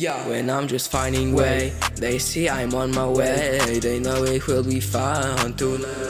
Yeah. When I'm just finding way, they see I'm on my way. They know it will be fun tonight.